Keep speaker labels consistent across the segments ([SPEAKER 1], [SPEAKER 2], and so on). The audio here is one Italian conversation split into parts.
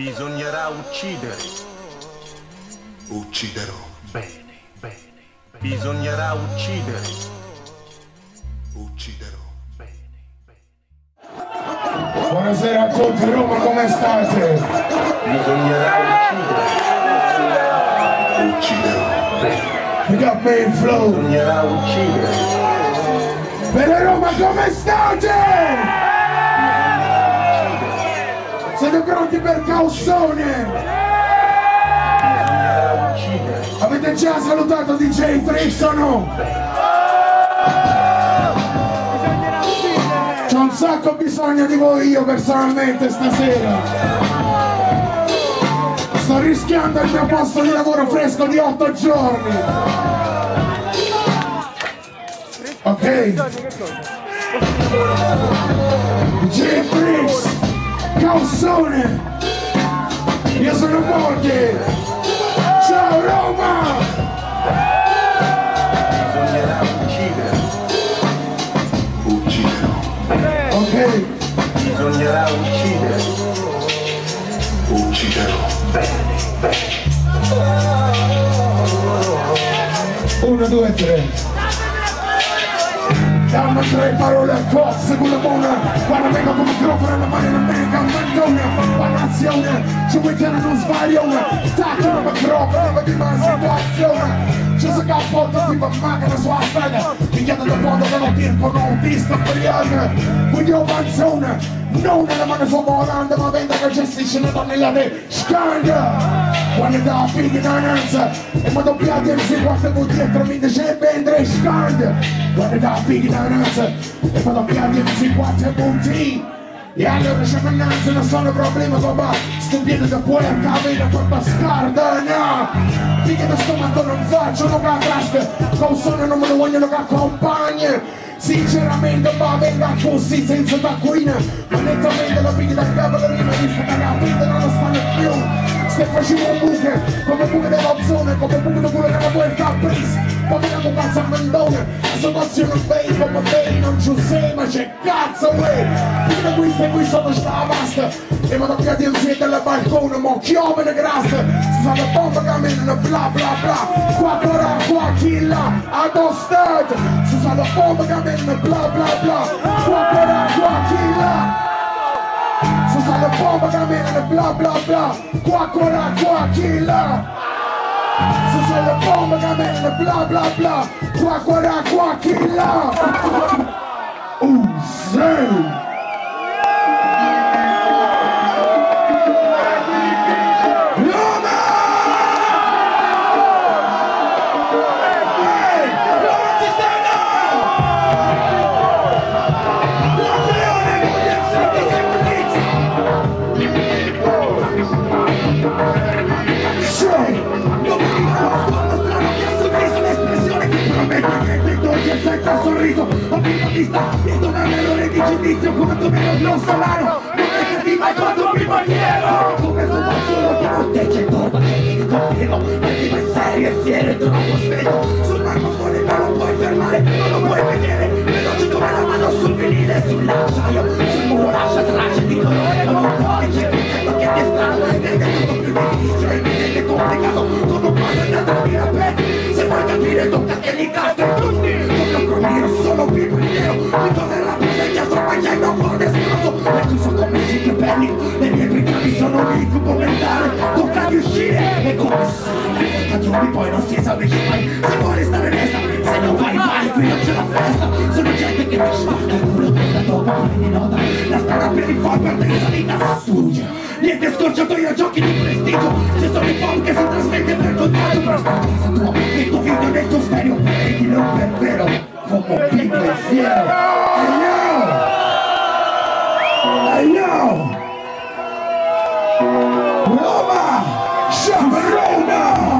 [SPEAKER 1] Bisognerà uccidere.
[SPEAKER 2] Ucciderò.
[SPEAKER 1] Bene, bene. Bisognerà uccidere.
[SPEAKER 2] Ucciderò.
[SPEAKER 1] Bene, bene.
[SPEAKER 3] Buonasera a tutti Roma, come state?
[SPEAKER 1] Bisognerà uccidere.
[SPEAKER 2] Ucciderò.
[SPEAKER 1] Bene.
[SPEAKER 3] We got main flow.
[SPEAKER 1] Bisognerà uccidere.
[SPEAKER 3] Bene Roma, come state? Siete pronti per Caussone? Avete già salutato DJ Trix o no? C'ho un sacco bisogno di voi io personalmente stasera. Sto rischiando il mio posto di lavoro fresco di 8 giorni. Ok? DJ Causone io sono Borghi ciao Roma.
[SPEAKER 1] Bisognerà uccidere.
[SPEAKER 2] Uccidere.
[SPEAKER 3] Ok.
[SPEAKER 1] Bisognerà uccidere.
[SPEAKER 2] Uccidere.
[SPEAKER 1] Bene bene.
[SPEAKER 3] 1 2 3 La noche parole paro le cose según la mona Guarda me con microfono alla mano non me ne cantantona ci vuoi che non sbaglione Stacchi la macrofona di una situazione ci si cappotta si pammata la sua fede Pigliata da fondo della tirpo un disco per gli anni Quindi ho panzone Non è la mano forbolando ma vende che gestisce le tonnellate Scanda! Quando da fin di nananza E ma doppiate si quattro bottiglie tra mi dicembre e tre scanda Quando da fin di nananza E ma doppiate si quattro bottiglie e allora c'è mannanza, non sono problema papà Sto pieno da puoi arcare la tua bastarda, no Finché da stomaco non faccio, non catastrofe Con sonno non me lo vogliono che accompagni Sinceramente va venga così senza taccuina. Ma lentamente la figlia del capo la rima Disputare la vita non lo stanno più Se facevo buche, come buche della zona Come buche dove la povertà presa la cazzo a mandone La situazione fake come fake Non ci ma c'è cazzo uè. Da qui stai qui sotto sta basta E mi tocca di insieme dalla balcone Mo chiove grassa Si sa la bomba cammina bla bla bla. Qua qua qua chi là? Ad ostad. Si sa la bomba cammina bla bla bla. Qua qua qua chi là? Si sa la bomba cammina bla bla bla. Qua qua qua chi là Ce serait le bon me ramène le bla bla bla. Quoi quoi là, quoi qu'il a. Ouh, sorriso ho visto chi sta? Dietro un errore di giudizio quantomeno di un solano di mai quanto prima iero come sono solo tante c'è torba e il tappeto perché vai serio e fiero e troppo sveglio sul marmo fuori non puoi fermare non lo puoi vedere. Veloce come la mano sul vinile sull'acciaio sul muro lascia tracce di colore non lo puoi. C'è il pezzetto che ti sta nel tempo più difficile il vinile complicato. Sono quasi andata a dire a pezzi se vuoi capire tocca che li cazzo tutti. mi puedo si es a mi high Si por estar en esa, se no va y Pero la festa, sono gente que te lleva Calculo que la toma envenenada Las terapia de informer de esa linda suya Niente scorcia giochi di prestigio C'è solo il fan che si trasmette per contatto Però sta casa tua, nel tuo video, nel tuo stereo E ti lo per vero, come pico e fiero I know! I!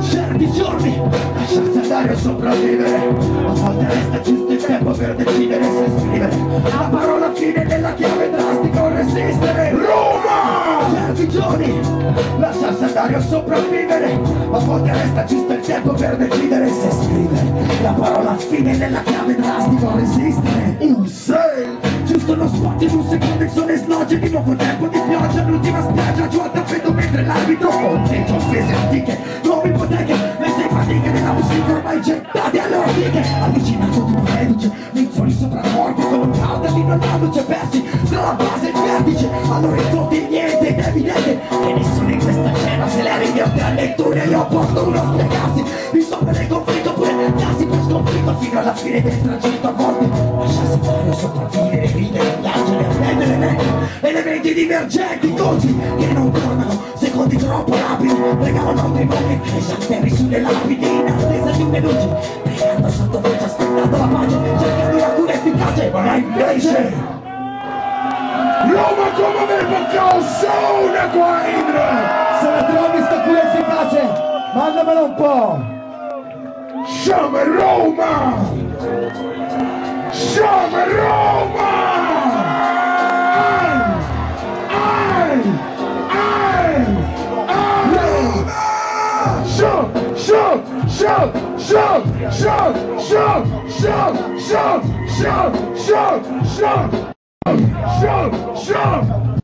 [SPEAKER 4] certi giorni lasciarsi andare o sopravvivere. A volte resta giusto il tempo per decidere se scrivere. La parola fine della chiave drastica o resistere. Roma! Certi giorni lasciarsi andare o sopravvivere. A volte resta giusto il tempo per decidere se scrivere. La parola fine della chiave drastica o resistere. Un sei giusto uno spot in un secondo il sole slogge di nuovo tempo di pioggia l'ultima spiaggia giù al tappeto mentre l'arbitro conteggia offese antiche nuove ipoteche i fatiche della musica ormai gettate alle ortiche allucinato di un reduce nei suoni sopra morti con un non luce persi tra la base e il vertice all'orizzonte niente ed è evidente che nessuno in questa scena se le rivierte a letture io porto uno spiegarsi risolvere il conflitto oppure darsi per sconfitto fino alla fine del tragitto a volte lasciarsi fare sopravvivere ridere piangere apprendere meglio elementi divergenti conti che non tornano secondi troppo rapidi regalano altri nomi crescianti sulle lapidi in attesa di una luce pregando sotto voce aspettando la pace cercando una cura efficace. Ma invece Roma come verbo caosone qua Indra
[SPEAKER 2] Se la trovi sta cura efficace, mandamela un po'.
[SPEAKER 4] Chama Roma! Chama Roma! I, I, I, Roma! Shove, shove, shove, shove, shove, shove, shove, shove, shove, shove, shove, shove, shove, shove.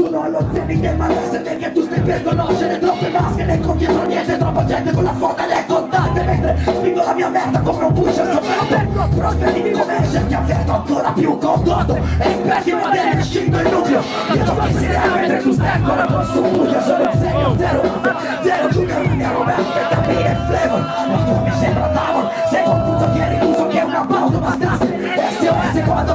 [SPEAKER 4] Sono allo training del malessere perché tu stai per conoscere troppe maschere con dietro niente troppa gente con la foto e le contate mentre spingo la mia merda come un pusher sofferto prosperi come cerchi avverto ancora più condoto esperti in materia scingo il nucleo. Dietro chi si reale mentre tu stai ancora con su buio sono serio zero zero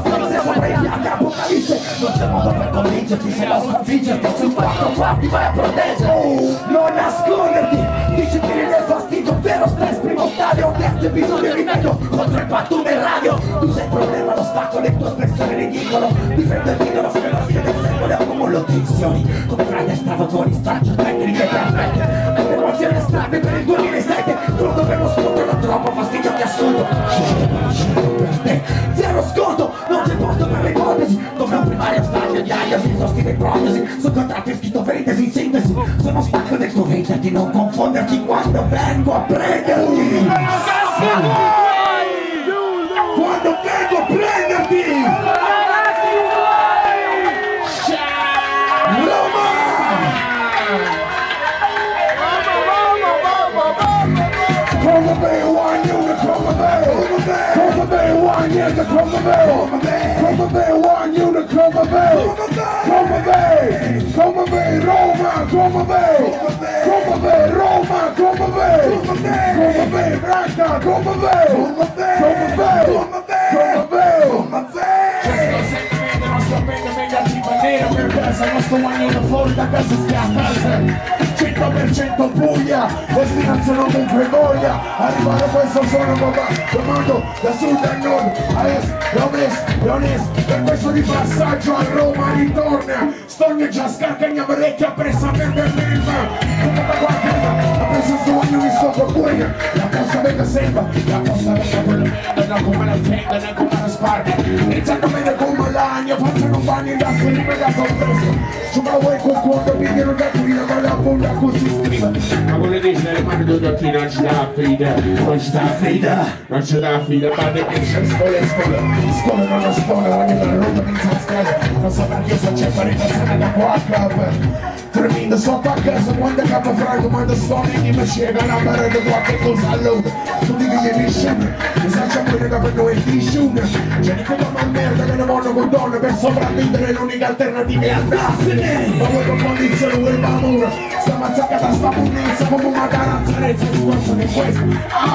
[SPEAKER 4] non siamo impegnati apocalisse Non c'è modo per convincerti se non sconfiggerti Sul palco qua ti vai a proteggere Non nasconderti Disciplina e fastidio, vero stress primo primordiale Odiante bisogno di meglio contro il pattume in radio Tu sei il problema, spacco, le tue espressione ridicolo Difendo il titolo fino alla fine del secolo Accumulo tensioni come grandi stravatori Straccio tecniche che perfette Come quasi alle strade per il 2007 Trovo per lo scontro, non troppo fastidio ti assunto Zero scontro Dias, nós tirecoses, subcontratos que diferentes em síntese Somos bacanas correntes que não confundem que quando vengo aprendem Quando vengo aprendem want you to come avail. Come avail, want you to come avail. Come avail, come avail, Roma, come avail. Come avail, Roma, come avail. Come avail, Branca, come avail. Come avail, come avail. Come
[SPEAKER 3] avail. Sapendo negativa nera per casa, non sto mai una Florida, casa stia a casa 100% Puglia, destinazione ovunque voglia, arrivare questo sono papà, domando da sud a nord, a est, da ovest, da onest Per questo di passaggio a Roma ritorna. Scacca mia orecchia presa per Berlino Come da qualcuno, ha preso bagno mi sto con buia La cosa venga sempre, la cosa venga quella merda come la tenga, non come la sparca Iniziando bene come l'agno, facciano un bagno in gas e da compreso Sopra vuoi con quando mi viene da qui, ma la bolla così scriva. Ma vuole dire occhi non ci dà fida. Non ci dà fida, non ci dà fida body patience, bullet scholar. Scholar on a scholar, I a room and it's a da qua. Tremendo so quando capo frago, ma da suoni che mi barra di qualche cosallo. Tu dici che mi scema, mi saccia pure che per noi ti come merda che non voglio con per sopravvivere l'unica alternativa è andarsene. Ma voi con condizione, voi paura, sta mazzacata, sta punenza, come una carazza, rezza, sforzo che questo,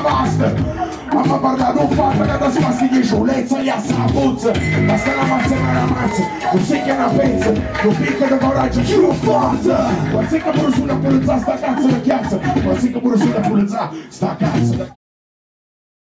[SPEAKER 3] basta. Mamma parla non fa che da sua si sciolezza gli assa la puzza Basta la mazza e la mazza Non sei che una pezza Non picco di coraggio chi lo forza Quasi che pure sulla pulizza sta cazzo di chiazza Quasi che pure sulla pulizza sta cazzo